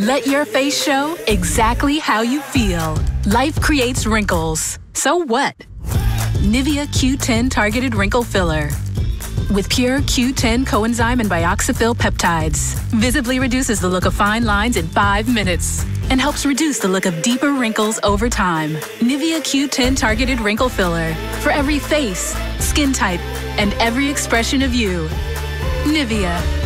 Let your face show exactly how you feel. Life creates wrinkles. So what? Nivea Q10 Targeted Wrinkle Filler. With pure Q10 coenzyme and Bioxifill peptides, visibly reduces the look of fine lines in five minutes and helps reduce the look of deeper wrinkles over time. Nivea Q10 Targeted Wrinkle Filler for every face, skin type, and every expression of you. Nivea